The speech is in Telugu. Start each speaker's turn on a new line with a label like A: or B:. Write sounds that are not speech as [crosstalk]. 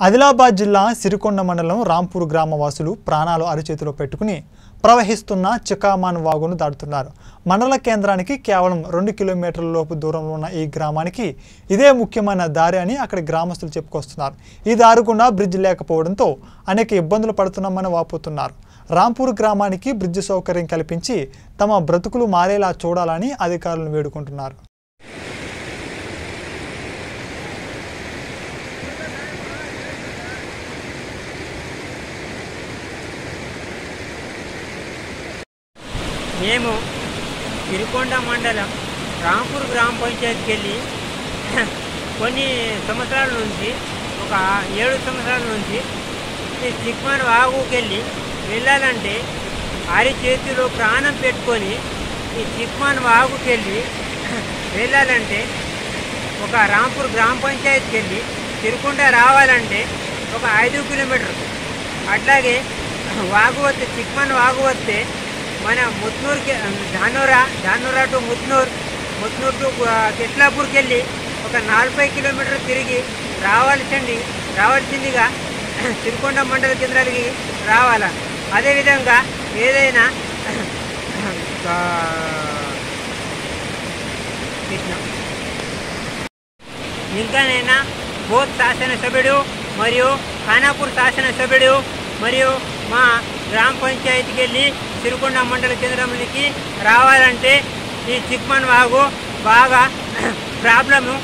A: ఆదిలాబాద్ జిల్లా సిరికొండ మండలం రాంపూర్ గ్రామ వాసులు ప్రాణాలు అరిచేతిలో పెట్టుకుని ప్రవహిస్తున్న చికామాన్ వాగును దాటుతున్నారు. మండల కేంద్రానికి కేవలం రెండు కిలోమీటర్ల లోపు దూరంలో ఉన్న ఈ గ్రామానికి ఇదే ముఖ్యమైన దారి అని అక్కడి గ్రామస్తులు చెప్పుకొస్తున్నారు. ఈ దారి గుండా బ్రిడ్జ్ లేకపోవడంతో అనేక ఇబ్బందులు పడుతున్నామని వాపోతున్నారు. రాంపూర్ గ్రామానికి బ్రిడ్జ్ సౌకర్యం కల్పించి తమ బ్రతుకులు మారేలా చూడాలని అధికారులను వేడుకుంటున్నారు.
B: మేము సిరికొండ మండలం రాంపూర్ గ్రామ పంచాయతీకి వెళ్ళి [laughs] కొన్ని సంవత్సరాల నుంచి ఒక ఏడు సంవత్సరాల నుంచి ఈ చిక్మాన్ వాగుకి వెళ్ళి వెళ్ళాలంటే అరి చేతిలో ప్రాణం పెట్టుకొని ఈ చిక్మాన్ వాగుకి వెళ్ళి [laughs] వెళ్ళాలంటే ఒక రాంపూర్ గ్రామ పంచాయతీకి వెళ్ళి తిరుకొండ రావాలంటే ఒక ఐదు కిలోమీటర్లు. అట్లాగే వాగు వస్తే చిక్మన్ వాగు వస్తే మన ముత్నూరుకి ధానూరా ధానూరా టు ముత్నూర్ ముత్నూరు టు కిట్లాపూర్కి వెళ్ళి ఒక నలభై కిలోమీటర్లు తిరిగి రావాల్సింది రావాల్సిందిగా [clears throat] తిరుకొండ మండల కేంద్రాలకి రావాల. అదేవిధంగా ఏదైనా [clears throat] ఆ, ఇట్లా ఇంకానైనా బోత్ శాసనసభ్యుడు మరియు ఖానాపూర్ శాసనసభ్యుడు మరియు మా గ్రామ పంచాయతీకి వెళ్ళి సిరికొండ మండల కేంద్రంలోకి రావాలంటే ఈ చిక్మన్ వాగు బాగా [clears throat] ప్రాబ్లము